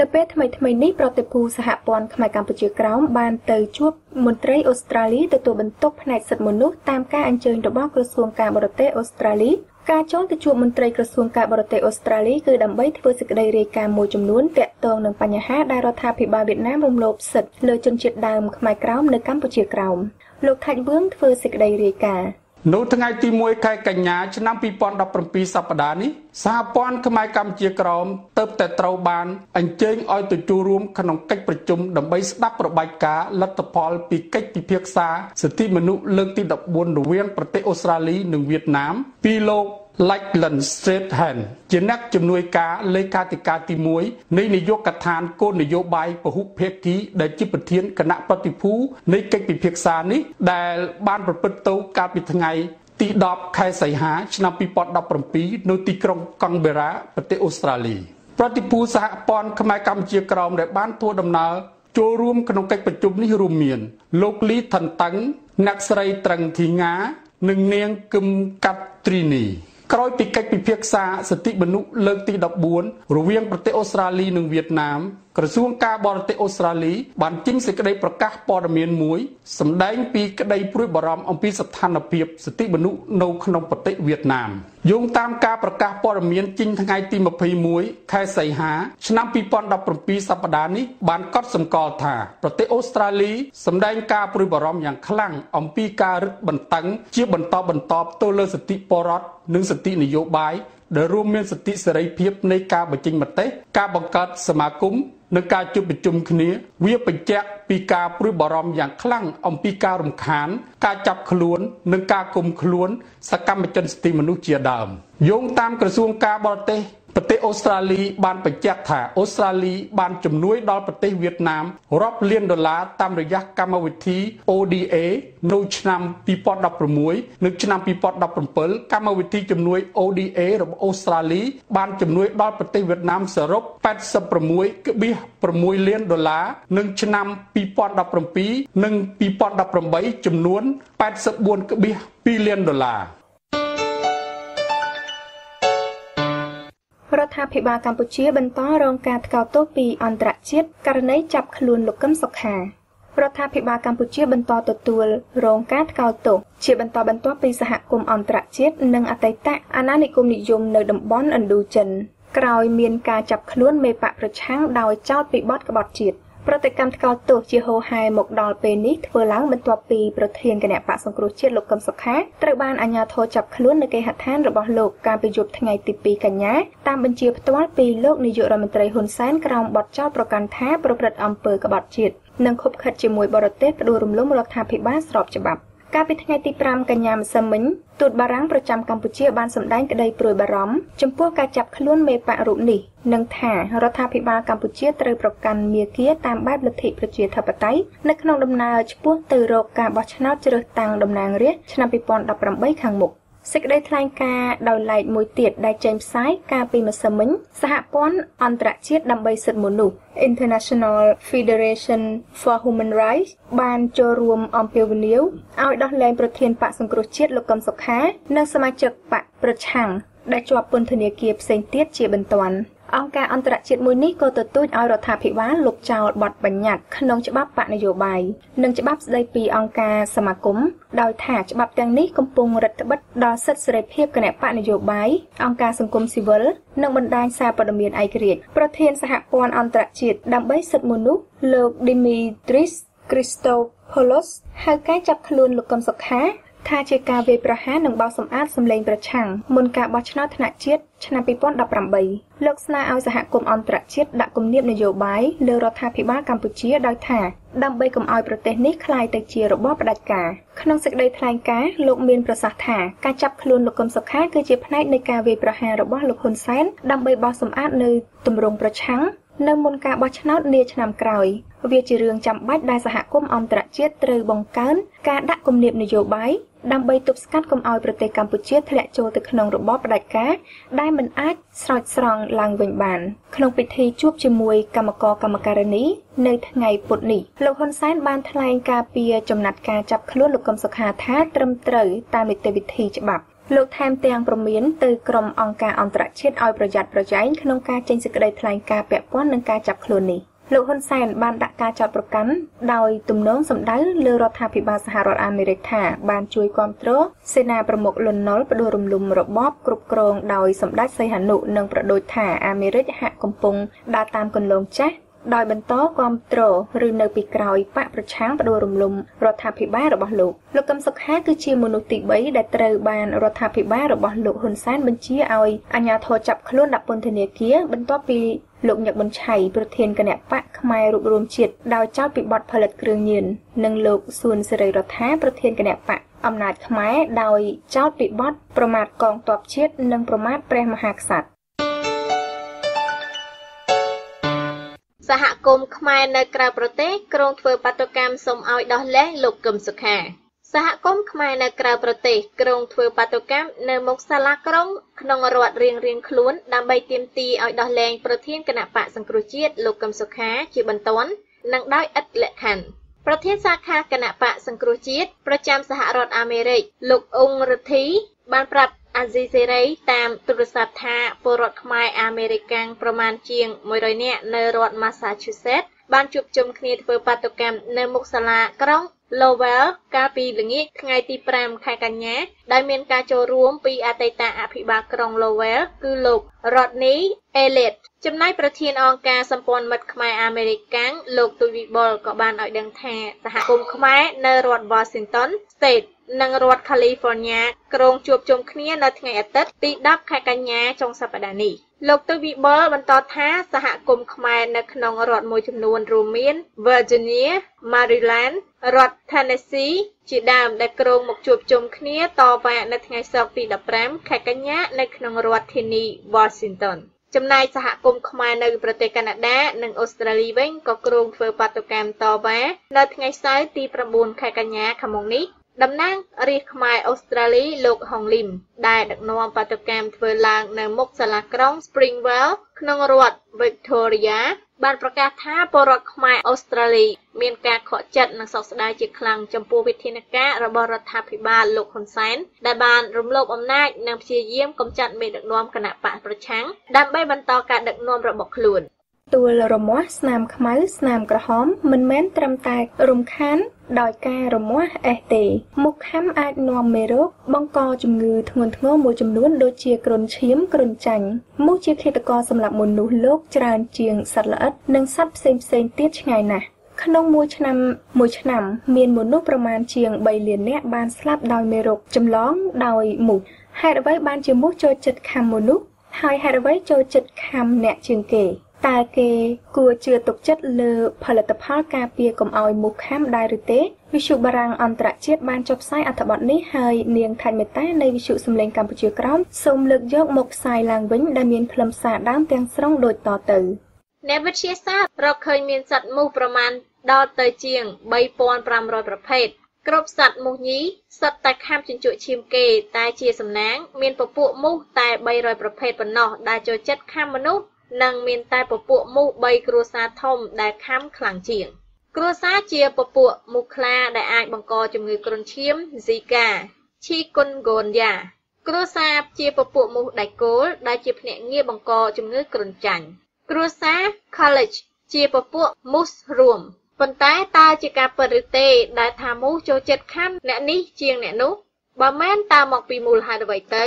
នៅពេលថ្មីៗនេះប្រតិភូសហព័ន្ធខ្មែរកម្ពុជាក្រោមបានទៅជួបមន្ត្រីអូស្ត្រាលីទទួលបន្ទុកផ្នែកសិទ្ធិមនុស្សតាមការអញ្ជើញរបស់ក្រសួងការបរទេសអូស្ត្រាលីការចូលទៅជួបមន្ត្រីក្រសួងការបរទេសអូស្ត្រាលីគឺដើម្បីធ្វើសេចក្តីរាយការណ៍មួយចំនួនទាក់ទងនឹងបញ្ហាដែលរដ្ឋាភិបាលវៀតណាមរំលោភសិទ្ធិលើជនជាតិដើមខ្មែរក្រោមនៅកម្ពុជាក្រោមលោកថាច់វឿងធ្វើសេចក្តីរាយការណ៍ នៅថ្ងៃទី1ខែកញ្ញាឆ្នាំ2017សប្តាហ៍នេះសហព័ន្ធខ្មែរកម្ពុជាក្រោមទៅតែត្រូវបានអញ្ជើញឲ្យទៅចូលរួមក្នុងកិច្ចប្រជុំដើម្បីស្ដាប់របាយការណ៍លទ្ធផលពីកិច្ចពិភាក្សាសិទ្ធិមនុស្សលើកទី14រវាងប្រទេសអូស្ត្រាលីនិងវៀតណាមពីលោក Lakeland Strathern ជាអ្នកជំនួយការលេខាធិការទី1នៃនាយកដ្ឋានគោលនយោបាយពហុភាគីដែលជាប្រធានគណៈប្រតិភូនៃកិច្ចពិភាក្សានេះដែលបានប្រព្រឹត្តទៅកាលពីថ្ងៃទី10ខែសីហាឆ្នាំ2017នៅទីក្រុងកង់បេរ៉ាប្រទេសអូស្ត្រាលីប្រតិភូសហព័ន្ធខ្មែរកម្ពុជាក្រោមដែលបានធ្វើដំណើរចូលរួមក្នុងកិច្ចប្រជុំនេះរួមមាន លោកលីថនតឹងអ្នកស្រីត្រឹងធីងានិងនាងគឹមកាត់ត្រីនី ក្រោយពីកិច្ចពិភាក្សាសិទ្ធិមនុស្សលើកទី14រវាងប្រទេសអូស្ត្រាលីនិងវៀតណាមក្រសួងការបរទេសអូស្ត្រាលីបានចេញសេចក្តីប្រកាសព័ត៌មានមួយសម្ដែងពីក្តីព្រួយបារម្ភអំពីស្ថានភាពសិទ្ធិមនុស្សនៅក្នុងប្រទេសវៀតណាម យោងតាមការប្រកាសព័ត៌មានចេញថ្ងៃទី21ខែសីហាឆ្នាំ2017សប្តាហ៍នេះបានកត់សម្គាល់ថាប្រទេសអូស្ត្រាលីសម្ដែងការព្រួយបារម្ភយ៉ាងខ្លាំងអំពីការរឹតបន្តឹងជាបន្តបន្ទាប់ទៅលើសិទ្ធិពលរដ្ឋនិងសិទ្ធិនយោបាយ ដែលរួមមានសិទ្ធិសេរីភាពនៃការបញ្ចេញមតិការបង្កើតសមាគមនិងការជួបប្រជុំគ្នា វាបញ្ជាក់ពីការព្រួយបារម្ភយ៉ាងខ្លាំងអំពីការរំខាន ការចាប់ខ្លួន និងការគុំខ្លួន សកម្មជនសិទ្ធិមនុស្សជាដើមយោងតាមក្រសួងការបរទេស ប្រទេសអូស្ត្រាលីបានបញ្ជាក់ថាអូស្ត្រាលីបានជំនួយដល់ប្រទេសវៀតណាមរាប់លានដុល្លារតាមរយៈកម្មវិធី ODA នៅឆ្នាំ2016និងឆ្នាំ2017កម្មវិធីជំនួយ ODA របស់អូស្ត្រាលីបានជំនួយដល់ប្រទេសវៀតណាមសរុប86.6លានដុល្លារនិងឆ្នាំ2017និង2018ចំនួន84.2លានដុល្លារ រដ្ឋាភិបាលកម្ពុជាបន្តរងការថ្កោលទោសពីអន្តរជាតិករណីចាប់ខ្លួនលោកកឹមសុខារដ្ឋាភិបាលកម្ពុជាបន្តទទួលរងការថ្កោលទោសជាបន្តបន្ទាប់ពីសហគមន៍អន្តរជាតិនិងអតីតអាណានិគមនិយមនៅតំបន់ឥណ្ឌូចិនក្រោយមានការចាប់ខ្លួនមេបកប្រឆាំងដោយចោទពីបទក្បត់ជាតិ ប្រតិកម្មថ្កោលទោសជាហូហែមកដល់ពេលនេះធ្វើឡើងបន្ទាប់ពីប្រធានគណៈបកសង្គ្រោះជាតិលោកកឹមសុខាត្រូវបានអាជ្ញាធរចាប់ខ្លួននៅគេហដ្ឋានរបស់លោកកាលពីយប់ថ្ងៃទី2កញ្ញាតាមបញ្ជាផ្ទាល់ពីលោកនាយករដ្ឋមន្ត្រីហ៊ុនសែនក្រោមបទចោទប្រកាន់ថាប្រព្រឹត្តអំពើក្បត់ជាតិនិងខុបខិតជាមួយបរទេសផ្ដួលរំលំរដ្ឋាភិបាលស្របច្បាប់កាលពីថ្ងៃទី5កញ្ញាម្សិលមិញ ទូតបារាំងប្រចាំកម្ពុជាបានសម្ដែងក្តីព្រួយបារម្ភចំពោះការចាប់ខ្លួនមេបករូបនេះនិងថារដ្ឋាភិបាលកម្ពុជាត្រូវប្រកាន់មាគ៌ាតាមបែបលទ្ធិប្រជាធិបតេយ្យនៅក្នុងដំណើរឆ្ពោះទៅរកការបោះឆ្នោតជ្រើសតាំងតំណាងរាស្ត្រឆ្នាំ2018ខាងមុខ សេចក្តីថ្លែងការណ៍ដោយឡែកមួយទៀតដែលចេញផ្សាយកាលពីម្សិលមិញសហព័ន្ធអន្តរជាតិដើម្បីសិទ្ធិមនុស្ស International Federation for Human Rights បានចូលរួមអំពាវនាវឲ្យដោះលែងប្រធានបកសង្គ្រោះជាតិលោកកឹមសុខា និងសមាជិកបកប្រឆាំងដែលជាប់ពន្ធនាគារផ្សេងទៀតជាបន្ទាន់ អង្គការអន្តរជាតិមួយនេះក៏ទទូចឲ្យរដ្ឋាភិបាលលុបចោលបទបញ្ញត្តិក្នុងច្បាប់បកនយោបាយនិងច្បាប់ស្តីពីអង្គការសមាគមដោយថាច្បាប់ទាំងនេះកំពុងរដ្ឋបិទដល់សិទ្ធិសេរីភាពគណៈបកនយោបាយអង្គការសង្គមស៊ីវិលនិងបណ្ដាញសារព័ត៌មានឯករាជ្យប្រធានសហព័ន្ធអន្តរជាតិដើម្បីសិទ្ធិមនុស្សលោក Dimitris Christopoulos ហៅការចាប់ខ្លួនលោកកឹមសុខា ថាជាការវាយប្រហារនិងបោសសម្អាតសម្លេងប្រឆាំងមុនការបោះឆ្នោតថ្នាក់ជាតិឆ្នាំ2018លោកស្នើឲ្យសហគមន៍អន្តរជាតិដាក់គំនាបនយោបាយលើរដ្ឋាភិបាលកម្ពុជាដោយថាដើម្បីកុំឲ្យប្រទេសនេះคล้ายទៅជារបបផ្ដាច់ការក្នុងសេចក្តីថ្លែងការណ៍លោកមានប្រសាសន៍ថាការចាប់ខ្លួនលោកកឹមសុខាគឺជាផ្នែកនៃការវាយប្រហាររបស់លោកហ៊ុនសែនដើម្បីបោសសម្អាតនៅទម្រង់ប្រឆាំងនៅមុនការបោះឆ្នោតនាឆ្នាំក្រោយវាជារឿងចាំបាច់ដែលសហគមន៍អន្តរជាតិត្រូវបង្កើនការដាក់គំនាបនយោបាយ ដើម្បីទប់ស្កាត់កុំឲ្យប្រទេសកម្ពុជាធ្លាក់ចូលទៅក្នុងរបបផ្ដាច់ការដែលមិនអាចស្រោចស្រង់ឡើងវិញបាន ក្នុងពិធីជួបជាមួយគណៈកម្មការកម្មការនីនៅថ្ងៃពុធនេះលោកហ៊ុនសែនបានថ្លែងការពីចំណាត់ការចាប់ខ្លួនលោកកឹមសុខាថាត្រឹមត្រូវតាមនីតិវិធីច្បាប់លោកថែមទាំងព្រមានទៅក្រុមអង្គការអន្តរជាតិឲ្យប្រយ័ត្នប្រយែងក្នុងការចេញសេចក្តីថ្លែងការណ៍ពាក់ព័ន្ធនឹងការចាប់ខ្លួននេះ លោកហ៊ុនសែនបានដាក់ការចោទប្រកាន់ដោយទំនងសម្ដៅលើរដ្ឋាភិបាលសហរដ្ឋអាមេរិកថាបានជួយគ្រប់គ្រងសេនាប្រមុខលន់ នល់ផ្ដួលរំលំរបបគ្រប់គ្រងដោយសម្ដេចសីហនុនិងប្រដូចថាអាមេរិកហាក់កំពុងដើរតាមគន្លងចាស់ដោយបន្តគ្រប់គ្រងឬនៅពីក្រោយបកប្រឆាំងបដូររំលំរដ្ឋាភិបាលរបស់លោកលោកកឹមសុខាគឺជាមនុស្សទី3ដែលត្រូវបានរដ្ឋាភិបាលរបស់លោកហ៊ុនសែនបញ្ជាឲ្យអាជ្ញាធរចាប់ខ្លួនដាក់ពន្ធនាគារបន្ទាប់ពី លោកញឹកប៊ុនឆៃប្រធានគណៈបកផ្នែករួបរวมជាតិដោយចោទពីបទផលិតគ្រឿងញៀននិងលោកសួនសេរីរដ្ឋាប្រធានគណៈបកអំណាចខ្មែរដោយចោទពីបទប្រមាថកងទ័ពជាតិនិងប្រមាថព្រះមហាក្សត្រសហគមន៍ខ្មែរនៅក្រៅប្រទេសក្រុងធ្វើបាតុកម្មសុំឲ្យដោះលែងលោកកឹមសុខា សហគមន៍ខ្មែរនៅក្រៅប្រទេសក្រុងធ្វើបាតុកម្មនៅមុខសាលាក្រុងក្នុងរដ្ឋរៀងរៀងខ្លួនដើម្បីទាមទារឲ្យដោះលែងប្រធានគណៈបកសង្គ្រោះជាតិលោកកឹមសុខាជាបន្ទាន់និងដោយឥតលក្ខខណ្ឌប្រធានសាខាគណៈបកសង្គ្រោះជាតិប្រចាំសហរដ្ឋអាមេរិកលោកអ៊ុងរទ្ធីបានប្រាប់អាស៊ីសេរីតាមទូរស័ព្ទថាពលរដ្ឋខ្មែរអាមេរិកាំងប្រមាណជាង100នាក់នៅរដ្ឋ Massachusetts បានជួបជុំគ្នាធ្វើបាតុកម្មនៅមុខសាលាក្រុង Lowell កាលពីល្ងាចថ្ងៃទី5ខែកញ្ញាដោយមានការចូលរួមពីអតីតអភិបាលក្រុង Lowell គឺលោក Rodney Elliott ចំណែកប្រធានអង្គការសម្ព័ន្ធមិត្តខ្មែរអាមេរិកាំងលោកទូវិបុលក៏បានឲ្យដឹងថាសហគមន៍ខ្មែរនៅរដ្ឋ Washington State និងរដ្ឋ California ក្រុងជួបជុំគ្នានៅថ្ងៃអាទិត្យទី10ខែកញ្ញាចុងសប្តាហ៍នេះលោកទូវិបុលបន្តថាសហគមន៍ខ្មែរនៅក្នុងរដ្ឋមួយចំនួនរួមមាន Virginia, Maryland, រដ្ឋ Tennessee ជាដើមដែលក្រុងមកជួបជុំគ្នាតវ៉ានៅថ្ងៃសុក្រទី15ខែកញ្ញានៅក្នុងរដ្ឋធានី Washington ចំណែកសហគមន៍ខ្មែរនៅប្រទេសកាណាដានិងអូស្ត្រាលីវិញក៏គ្រោងធ្វើបាតុកម្មតវ៉ានៅថ្ងៃសៅរ៍ទី9ខែកញ្ញាខាងមុខនេះ តំណាងរាស្ត្រខ្មែរអូស្ត្រាលីលោកហុងលីមដែលដឹកនាំបាតុកម្មធ្វើឡើងនៅមុខសាលាក្រុង Springwell ក្នុងរដ្ឋ Victoria បានប្រកាសថាពលរដ្ឋខ្មែរអូស្ត្រាលីមានការខកចិត្តនិងសោកស្ដាយជាខ្លាំងចំពោះវិធានការរបស់រដ្ឋាភិបាលលោកហ៊ុនសែនដែលបានរំលោភអំណាចនិងព្យាយាមកម្ចាត់មេដឹកនាំគណៈបកប្រឆាំងដើម្បីបន្តការដឹកនាំរបស់ខ្លួន ទួលរមាស់ស្នាមខ្មៅស្នាមក្រហម មិនមែនត្រឹមតែរំខានដោយការរមាស់អេសទេមុខខាំអាចនាំមេរោគបង្កជំងឺធ្ងន់ធ្ងរមួយចំនួនដូចជាគ្រុនឈាមគ្រុនចាញ់មូសជាឃាតករសម្រាប់មនុស្សលោកច្រើនជាងសត្វល្អិត និងសត្វផ្សេងផ្សេងទៀតឆ្ងាយណាស់ក្នុងមួយឆ្នាំមួយឆ្នាំ មានមនុស្សប្រមាណជាង3លាននាក់បានស្លាប់ដោយមេរោគចម្លងដោយមូសហេតុអ្វីបានជាមូសចូលចិត្តខាំមនុស្សហើយហេតុអ្វីចូលចិត្តខាំអ្នកជាងគេ តើគេគួរជឿទុកចិត្តលើផលិតផលការពារកុំឲ្យមូសខាំដែរឬទេវិសុបារាំងអន្តរជាតិបានចុះផ្សាយអត្ថបទនេះហើយនាងថៃមេតានៃវិសុសំឡេងកម្ពុជាក្រោមសូមលើកយកមកផ្សាយឡើងវិញដែលមានខ្លឹមសារដើមទាំងស្រុងដូចតទៅអ្នកវិទ្យាសាស្ត្ររកឃើញមានសត្វមូសប្រមាណដល់ទៅជាង3500ប្រភេទគ្រប់សត្វមូសញីសុទ្ធតែខាំជញ្ជក់ឈាមគេ តែជាសំណាង មានពពួកមូសតែ300ប្រភេទប៉ុណ្ណោះដែលចូលចិត្តខាំមនុស្ស និងមានតែពពួកមូស3គ្រួសារធំដែលខាំខ្លាំងជាង គ្រួសារជាពពួកមូសខ្លាដែលអាចបង្កជំងឺគ្រុនឈាម Zika, Chikungunya គ្រួសារជាពពួកមូសដៃគោលដែលជាភ្នាក់ងារបង្កជំងឺគ្រុនចាញ់គ្រួសារ College ជាពពួកមូសរួមប៉ុន្តែតើជាការពិតឬទេ ដែលថាមូសចូលចិត្តខាំអ្នកនេះជាងអ្នកនោះបើមែនតើមកពីមូលហេតុអ្វីទៅ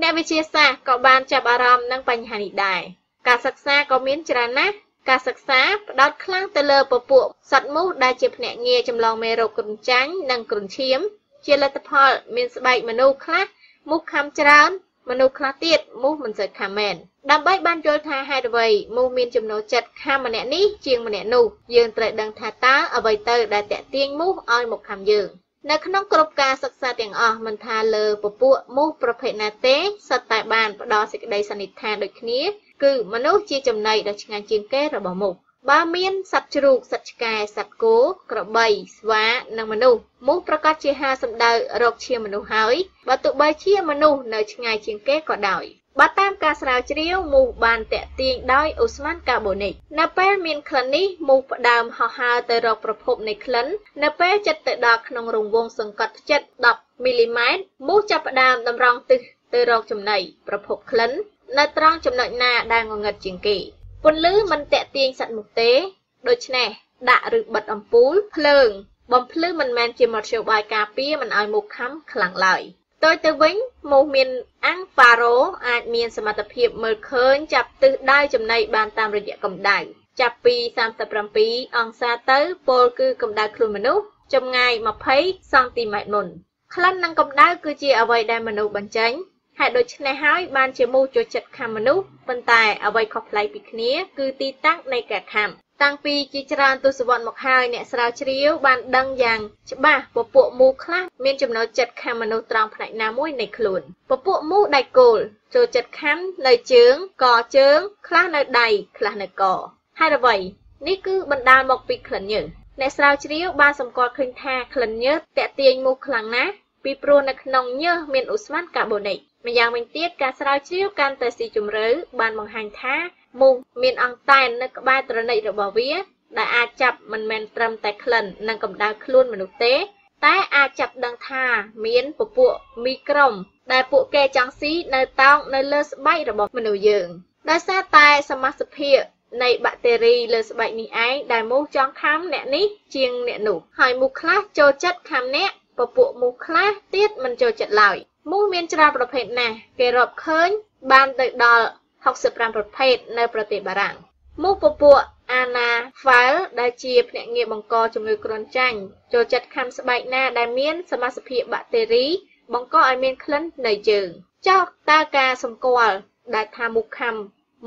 អ្នកវិទ្យាសាស្ត្រក៏បានចាប់អារម្មណ៍នឹងបញ្ហានេះដែរ ការសិក្សាក៏មានច្រើនណាស់ការសិក្សាផ្ដោតខ្លាំងទៅលើពពួកសត្វមូសដែលជាភ្នាក់ងារចម្លងមេរោគគ្រុនចាញ់និងគ្រុនឈាម ជាលទ្ធផលមានស្បែកមនុស្សខ្លះមូសខាំច្រើន មនុស្សខ្លះទៀតមូសមិនសូវខាំមែនដើម្បីបានយល់ថាហេតុអ្វីមូសមានចំណូលចិត្តខាំម្នាក់នេះជាងម្នាក់នោះយើងត្រូវដឹងថាតើអ្វីទៅដែលតាក់ទាញមូសឲ្យមកខាំយើងនៅក្នុងគ្រប់ការសិក្សាទាំងអស់មិនថាលើពពួកមូសប្រភេទណាទេសុទ្ធតែបានផ្ដល់សេចក្តីសន្និដ្ឋានដូចគ្នា គឺមនុស្សជាចំណីដ៏ឆ្ងាញ់ជាងគេរបស់មុខបើមានសត្វជ្រូកសត្វឆ្កែសត្វគោក្របីស្វានិងមនុស្សមូសប្រកាសជាហាសំដៅរកជាមនុស្សហើយបើទោះបីជាមនុស្សនៅឆ្ងាយជាងគេក៏ដោយបើតាមការស្រាវជ្រាវមូសបានតាក់ទាញដោយអូស្មန်កាបូនិកនៅពេលមានក្លិននេះមូសផ្ដើមហោះហើរទៅរកប្រភពនៃក្លិននៅពេលចិត្តទៅដល់ក្នុងរង្វង់សង្កត់ផ្ចិត10មីលីម៉ែត្រមូសចាប់ផ្ដើមតម្រង់ទិសទៅរកចំណីប្រភពក្លិន នៅត្រង់ចំណុចណាដែលងងឹតជាងគេពន្លឺមិនតាក់ទាញសត្វមូសទេដូច្នេះដាក់ឬបិទអំពូលភ្លើង បំភ្លឺមិនមែនជាមធ្យោបាយការពារមិនឲ្យមូសខាំខ្លាំងឡើយផ្ទុយទៅវិញមូសមានអាំងហ្វារ៉ូអាចមានសមត្ថភាពមើលឃើញចាប់ទិសដៅចំណីបានតាមរយៈកម្ដៅចាប់ពី37អង្សាទៅពលគឺកម្ដៅខ្លួនមនុស្សចម្ងាយ20សង់ទីម៉ែត្រមុនក្លិននិងកម្ដៅគឺជាអ្វីដែលមនុស្សបញ្ចេញ ហេតុដូច្នេះហើយបានជាមូសចូលចិត្តខាំមនុស្សប៉ុន្តែអ្វីខុសប្លែកពីគ្នាគឺទីតាំងនៃការខាំតាំងពីជាច្រើនទសវត្សរ៍មកហើយអ្នកស្រាវជ្រាវបានដឹងយ៉ាងច្បាស់ពពួកមូខ្លះមានចំណូលចិត្តខាំមនុស្សត្រង់ផ្នែកណាមួយនៃខ្លួនពពួកមូដៃគោលចូលចិត្តខាំនៅជើងកជើង ខ្លះនៅដៃខ្លះនៅកហេតុអ្វីនេះគឺបណ្ដាលមកពីក្លិនញើសអ្នកស្រាវជ្រាវបានសម្គាល់ឃើញថាក្លិនញើសតាក់ទាញមូសខ្លាំងណាស់ ពីព្រោះនៅក្នុងញើសមានអូស្មန်កាបូនិកម្យ៉ាងវិញទៀតការស្រាវជ្រាវកាន់តែស៊ីជម្រៅបានបង្ហាញថាមូសមានអង្តែននៅក្បែរត្រនិចរបស់វាដែលអាចចាប់មិនមែនត្រឹមតែក្លិននិងកម្ដៅខ្លួនមនុស្សទេ តែអាចចាប់ដឹងថាមានពពួកមីក្រូមដែលពួកគេចង់ស៊ីនៅតោងនៅលើស្បែករបស់មនុស្សយើងដោយសារតែសមាសភាពនៃបាក់តេរីលើស្បែកនេះឯងដែលមូសចង់ខាំអ្នកនេះជាងអ្នកនោះហើយមូសខ្លះចូលចិត្តខាំអ្នក ពពួកមូសខ្លះទៀតមិនចូលចិត្តឡើយមូសមានច្រើនប្រភេទណាស់គេរាប់ឃើញបានទៅដល់65ប្រភេទនៅប្រទេសបារាំងមូសពពួកអាណាហ្វាល់ដែលជាភ្នាក់ងារបង្កជំងឺគ្រុនចាញ់ចូលចិត្តខាំស្បែកណាដែលមានសមាសភាពបាក់តេរី បង្កឲ្យមានក្លិននៅជើងចោះតើការសម្គាល់ដែលថាមូសខាំ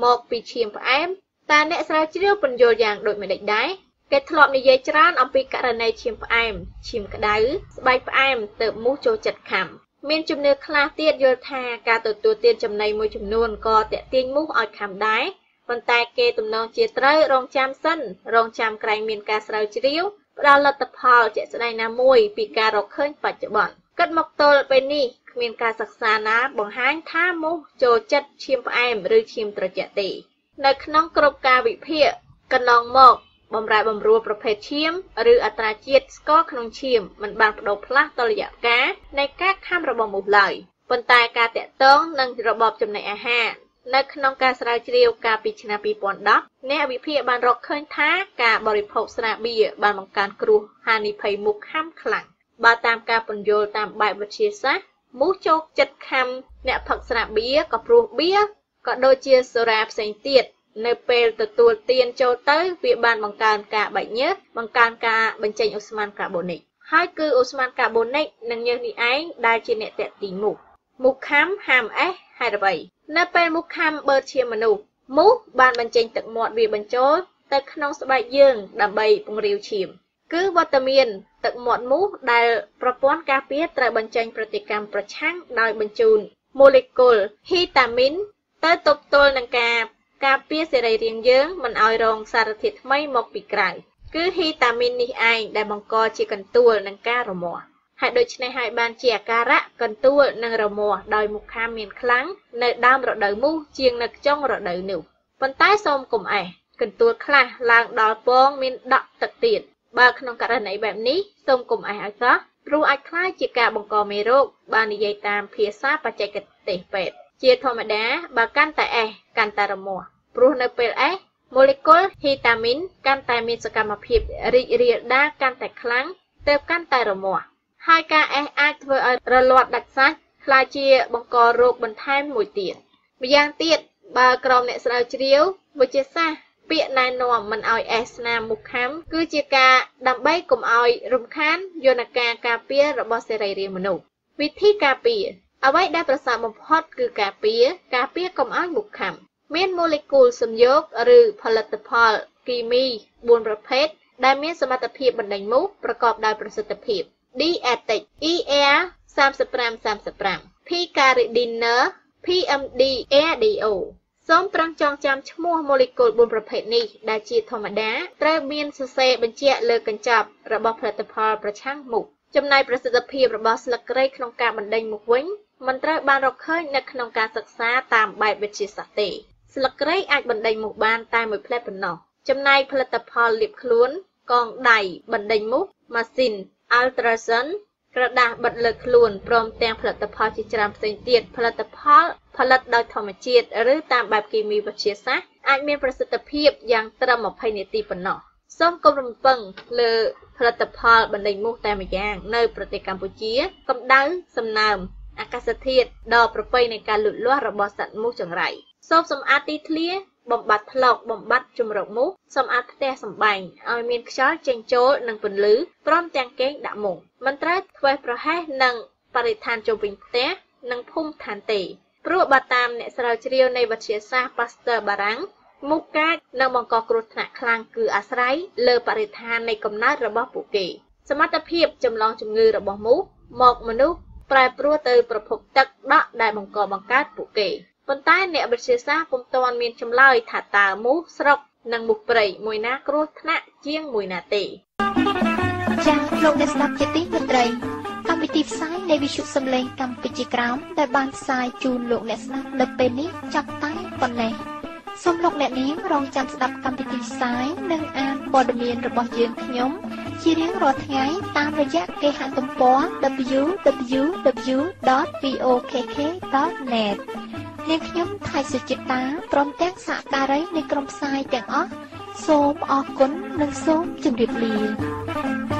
មកពីឈាមផ្អែមតើអ្នកស្រាវជ្រាវពន្យល់យ៉ាងដូចម្តេចដែរ គេធ្លាប់និយាយច្រើនអំពីករណីឈាមផ្អែមឈាមក្តៅស្បែកផ្អែមទើបមូសចូលចិត្តខាំមានជំនឿខ្លះទៀតយល់ថាការទទួលទានចំណីមួយចំនួនក៏តាក់ទាញមូសឲ្យខាំដែរប៉ុន្តែគេទំនងជាត្រូវរងចាំសិនរងចាំក្រែងមានការស្រាវជ្រាវផ្ដល់លទ្ធផលជាក់ស្ដែងណាមួយពីការរកឃើញបច្ចុប្បន្នគិតមកទល់ពេលនេះគ្មានការសិក្សាណាបង្ហាញថាមូសចូលចិត្តឈាមផ្អែមឬឈាមត្រជាក់ទេនៅក្នុងគ្រប់ការវិភាគកន្លងមក បំរែបំរួលប្រភេទឈាមឬអត្រាជាតិស្ករក្នុងឈាមមិនបានបដូរផ្លាស់តរយៈកាលនៃការខាំរបស់មូសឡើយប៉ុន្តែការតាក់ទងនឹងរបបចំណីអាហារនៅក្នុងការស្រាវជ្រាវកាលពីឆ្នាំ2010អ្នកវិភាគបានរកឃើញថាការបរិភោគស្រាបៀរបានបង្កើនគ្រោះហានិភ័យមូសខាំខ្លាំងបើតាមការពន្យល់តាមបែបវិទ្យាសាស្ត្រមូសចូលចិត្តខាំអ្នកផឹកស្រាបៀរក៏ព្រោះបៀរក៏ដូចជាសូរ៉ាផ្សេងទៀត នៅពេលទទួលទានចូលទៅ វាបានបង្កើនការបែកញើសបង្កើនការបញ្ចេញអូស្មန်កាបូនិកហើយគឺអូស្មန်កាបូនិកនិងញើសនេះឯងដែលជាអ្នកតាក់ទីមូសមូសខាំហាមអេសហេតុអ្វីនៅពេលមូសខាំបឺតជាមនុស្សមូសបានបញ្ចេញទឹកមាត់វាបញ្ចូលទៅក្នុងស្បែកយើងដើម្បីពង្រាវឈាម គឺវត្តមានទឹកមាត់មូសដែលប្រព័ន្ធការពារត្រូវបញ្ចេញប្រតិកម្មប្រឆាំងដោយបញ្ជូនម៉ូលេគុលហ៊ីតាមីនទៅទប់ទល់នឹងការ ការពារសរីរាង្គយើងមិនឲ្យរងសារធាតុថ្មីមកពីក្រៅគឺហ៊ីតាមីននេះឯងដែលបង្កជាកន្ទួលនឹងការរមាស់ហើយដូច្នេះហើយបានជាអាការៈកន្ទួលនិងរមាស់ដោយមុខខាមមានខ្លាំងនៅដើមរដូវមូសជាងនៅចុងរដូវនោះប៉ុន្តែសូមកុំអេះកន្ទួលខ្លះឡើងដល់ពងមានដក់ទឹកទៀតបើក្នុងករណីបែបនេះសូមកុំអេះឲ្យសោះព្រោះអាចคล้ายជាការបង្កមេរោគបាននិយាយតាមភាសាបច្ចេកទេសពេទ្យជាធម្មតាបើកាន់តែអេសកាន់តែរមាស់ ព្រោះនៅពេលអេសម៉ូលេគុលហ៊ីតាមីនកាន់តែមានសកម្មភាពរីករាលដាលកាន់តែខ្លាំងទើបកាន់តែរមាស់ហើយការអេសអាចធ្វើឲ្យរលាត់ដាច់សាច់ក្លាយជាបង្ករោគបន្ថែមមួយទៀតម្យ៉ាងទៀតបើក្រុមអ្នកស្រាវជ្រាវវិទ្យាសាស្ត្រពាក្យណែនាំមិនឲ្យអេសស្នាមមុខខំគឺជាការដើម្បីកុំឲ្យរំខានយន្តការការពាររបស់សេរីរាង្គមនុស្សវិធីការពារអ្វីដែលប្រសើរបំផុតគឺការពារការពារកុំឲ្យមុខខាំ មានម៉ូលេគុលសំយោគឬផលិតផលគីមី4ប្រភេទដែលមានសមត្ថភាពបណ្ដេញមូសប្រកបដោយប្រសិទ្ធភាព D-Etic ER 3535 P Caridiner PMD ADO សូមត្រង់ចងចាំឈ្មោះម៉ូលេគុល4ប្រភេទនេះដែលជាធម្មតាត្រូវមានសរសេរបញ្ជាក់លើកញ្ចប់របស់ផលិតផលប្រឆាំងមូសចំណែកប្រសិទ្ធភាពរបស់ស្លឹកគ្រៃក្នុងការបណ្ដេញមុខវិញមិនត្រូវបានរកឃើញនៅក្នុងការសិក្សាតាមបែបវិទ្យាសាស្ត្រទេ ស្លឹកគ្រៃអាចបណ្ដេញមូសបានតែមួយផ្លែប៉ុណ្ណោះចំណែកផលិតផលលាបខ្លួនកងដៃបណ្ដេញមូសម៉ាស៊ីន ultrasound ក្រដាសបិទលើខ្លួនព្រមទាំងផលិតផលជាច្រើនផ្សេងទៀតផលិតផលផលិតដោយធម្មជាតិឬតាមបែបគីមីវិទ្យាសាស្ត្រអាចមានប្រសិទ្ធភាពយ៉ាងត្រឹម20នាទីប៉ុណ្ណោះសូមកុំរំពឹងលើផលិតផលបណ្ដេញមូសតែម្យ៉ាង នៅប្រទេសកម្ពុជាកម្ដៅសំណើមអាកាសធាតុដ៏ប្រពៃនៃការលូតលាស់របស់សត្វមូសចង្រៃ សូមសម្អាតទីធ្លា បំបត្តិថ្លុកបំបត្តិជំរកមូសសម្អាតផ្ទះសម្បែងឲ្យមានខ្យល់ចេញចូលនិងពន្លឺព្រមទាំងកេងដាក់មុងមិនត្រូវធ្វេសប្រហែសនឹងបរិស្ថានជុំវិញផ្ទះនិងភូមិឋានទេព្រោះបើតាមអ្នកស្រាវជ្រាវនៃវិទ្យាសាស្ត្រ Pasteur បារាំងមូសកាចនឹងបង្កគ្រោះថ្នាក់ខ្លាំងគឺអាស្រ័យលើបរិស្ថាននៃកំណើតរបស់ពួកគេ សមត្ថភាពចម្លងជំងឺរបស់មូសមកមនុស្សប្រែប្រួលទៅប្រភពទឹកដក់ដែលបង្កបង្កើតពួកគេ ប៉ុន្តែអ្នកវិទ្យាសាស្ត្រពុំទាន់មានចម្លើយថាតើមូសស្រុកនិងមូសព្រៃមួយណាគ្រោះថ្នាក់ជាងមួយណាទេចា៎លោកអ្នកស្ដាប់ជាទីមេត្រីកម្មវិធីផ្សាយនៃវិទ្យុសំឡេងកម្ពុជាក្រោមដែលបានផ្សាយជូនលោកអ្នកស្ដាប់នៅពេលនេះចាប់តែប៉ុណ្ណេះសូមលោកអ្នកនាងរងចាំស្ដាប់កម្មវិធីផ្សាយនិងអានព័ត៌មានរបស់យើងខ្ញុំជារៀងរាល់ថ្ងៃតាមរយៈគេហទំព័រ www.vokk.net នាងខ្ញុំថៃសុចិតាព្រមទាំងសហការីនៃក្រុមផ្សាយទាំងអស់សូមអរគុណនិងសូមជម្រាបលា